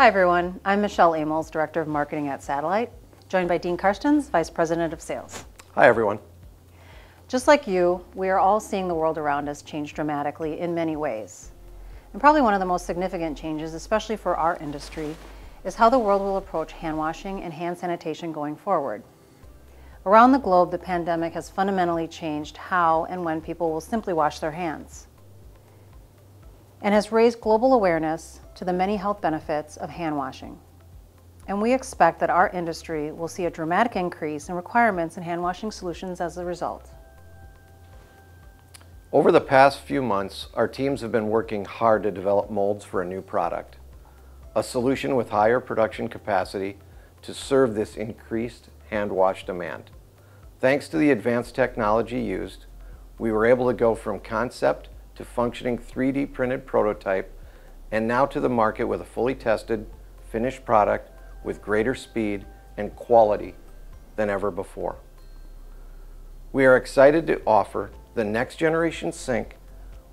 Hi everyone, I'm Michelle Amos, Director of Marketing at Satellite, joined by Dean Karstens, Vice President of Sales. Hi everyone. Just like you, we are all seeing the world around us change dramatically in many ways. And probably one of the most significant changes, especially for our industry, is how the world will approach hand washing and hand sanitation going forward. Around the globe, the pandemic has fundamentally changed how and when people will simply wash their hands and has raised global awareness to the many health benefits of hand washing. And we expect that our industry will see a dramatic increase in requirements in hand washing solutions as a result. Over the past few months, our teams have been working hard to develop molds for a new product, a solution with higher production capacity to serve this increased hand wash demand. Thanks to the advanced technology used, we were able to go from concept to functioning 3D printed prototype and now to the market with a fully tested, finished product with greater speed and quality than ever before. We are excited to offer the next generation sink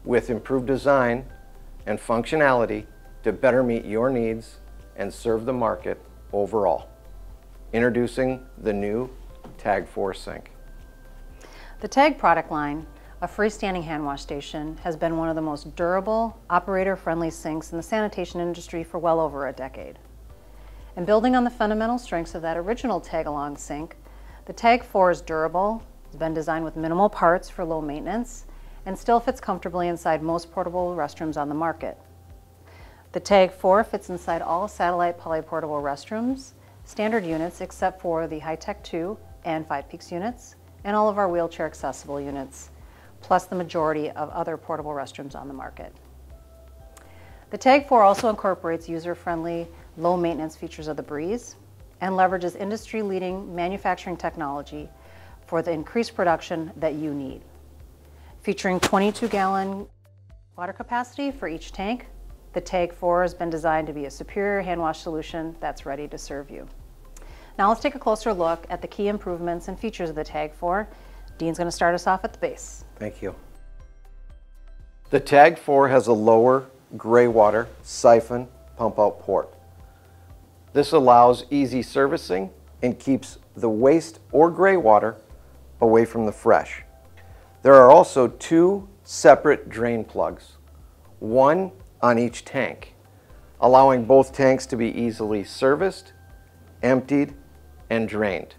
with improved design and functionality to better meet your needs and serve the market overall. Introducing the new TAG 4 sink. The TAG product line, a freestanding hand wash station, has been one of the most durable, operator-friendly sinks in the sanitation industry for well over a decade. And building on the fundamental strengths of that original tag-along sink, the TAG 4 is durable, it's been designed with minimal parts for low maintenance, and still fits comfortably inside most portable restrooms on the market. The TAG 4 fits inside all satellite polyportable restrooms, standard units except for the High-Tech 2 and 5 Peaks units, and all of our wheelchair accessible units, plus the majority of other portable restrooms on the market. The TAG 4 also incorporates user-friendly, low-maintenance features of the Breeze and leverages industry-leading manufacturing technology for the increased production that you need. Featuring 22 gallon water capacity for each tank, the TAG 4 has been designed to be a superior hand wash solution that's ready to serve you. Now let's take a closer look at the key improvements and features of the TAG 4. Dean's going to start us off at the base. Thank you. The TAG 4 has a lower gray water siphon pump out port. This allows easy servicing and keeps the waste or gray water away from the fresh. There are also two separate drain plugs, one on each tank, allowing both tanks to be easily serviced, emptied, and drained.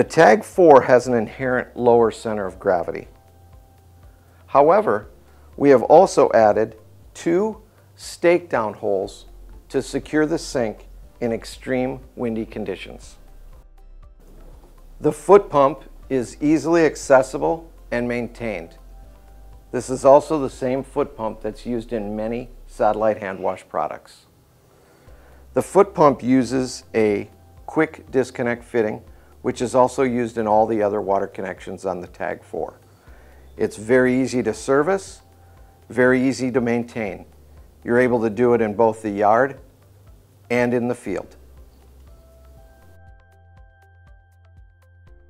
The TAG 4 has an inherent lower center of gravity. However, we have also added two stake down holes to secure the sink in extreme windy conditions. The foot pump is easily accessible and maintained. This is also the same foot pump that's used in many satellite hand wash products. The foot pump uses a quick disconnect fitting, which is also used in all the other water connections on the TAG 4. It's very easy to service, very easy to maintain. You're able to do it in both the yard and in the field.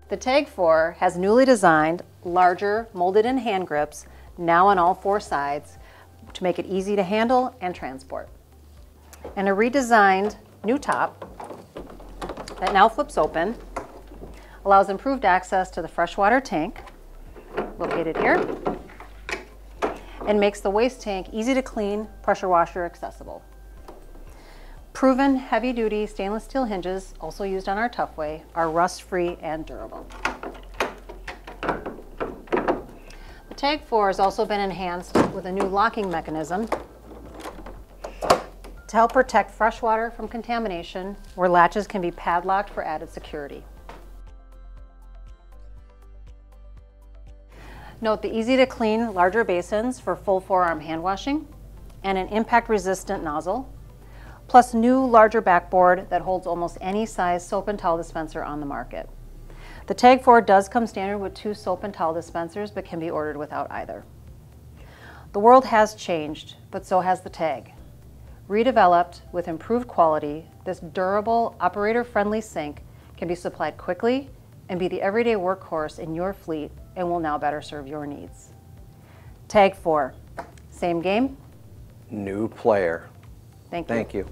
The TAG 4 has newly designed, larger, molded in hand grips, now on all four sides, to make it easy to handle and transport. And a redesigned new top that now flips open allows improved access to the freshwater tank, located here, and makes the waste tank easy to clean, pressure washer accessible. Proven heavy-duty stainless steel hinges, also used on our Tufway, are rust-free and durable. The TAG 4 has also been enhanced with a new locking mechanism to help protect freshwater from contamination, where latches can be padlocked for added security. Note the easy to clean larger basins for full forearm hand washing and an impact resistant nozzle plus new larger backboard that holds almost any size soap and towel dispenser on the market. The TAG 4 does come standard with two soap and towel dispensers, but can be ordered without either. The world has changed, but so has the TAG. Redeveloped with improved quality, this durable, operator-friendly sink can be supplied quickly and be the everyday workhorse in your fleet and will now better serve your needs. TAG 4, same game? New player. Thank you. Thank you.